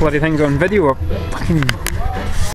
bloody things on video. Fucking